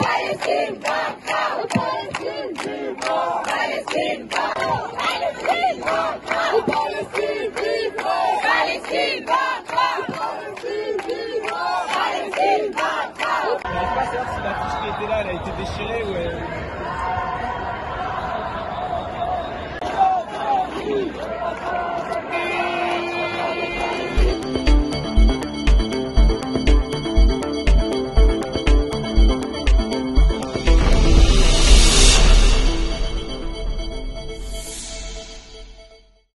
Palestine, Palestine, Palestine, si l'affiche qui était là, elle a été déchirée ou elle...